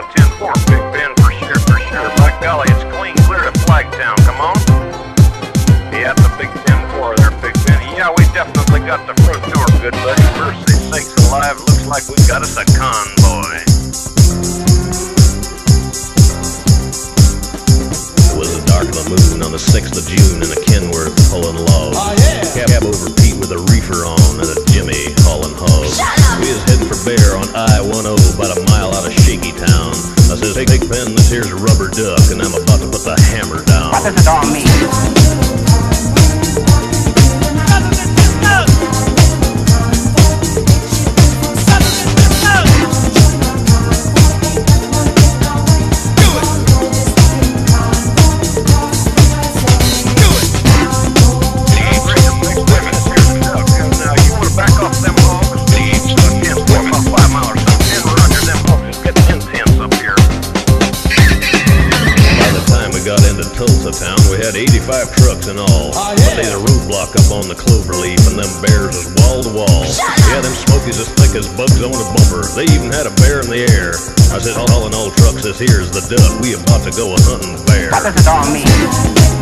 Oh, 10-4, Big Ben, for sure, for sure. By golly, it's clean clear to Flagtown, come on. Yeah, a big 10-4 there, Big Ben. Yeah, we definitely got the front door, good buddy. Mercy sakes alive, looks like we got us a convoy. It was the dark of the moon on the 6th of June hammer down. We got into Tulsa town, we had 85 trucks in all. Oh, But yeah. they had a roadblock up on the cloverleaf, and them bears was wall to wall. Yeah, them smokies as thick as bugs on a bumper. They even had a bear in the air. I said, all in all trucks, this here's the duck. We about to go a hunting bear. What does it all mean?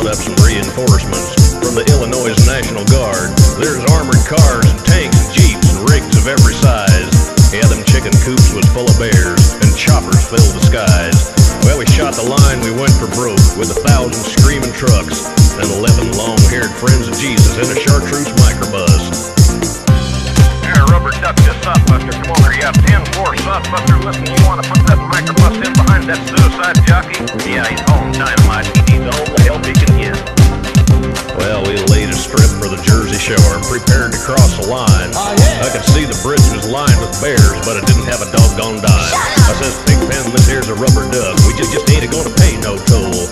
They'd up some reinforcements from the Illinois National Guard. There's armored cars and tanks and jeeps and rigs of every size. Yeah, them chicken coops was full of bears and choppers filled the skies. Well, we shot the line, we went for broke with a thousand screaming trucks and eleven long-haired friends of Jesus in a chartreuse microbus. There, rubber duck to Southbuster. Come there, you have 10-4 Southbuster. Listen, you want to put that microbus in behind that suicide jockey? Yeah, he's hauling dynamite. He's all the help he can get. Well, we laid a strip for the Jersey Shore and prepared to cross the line. Oh, yeah. I could see the bridge was lined with bears, but it didn't have a doggone dime. I says, Big Ben, this here's a rubber duck. We just, just ain't gonna pay no toll.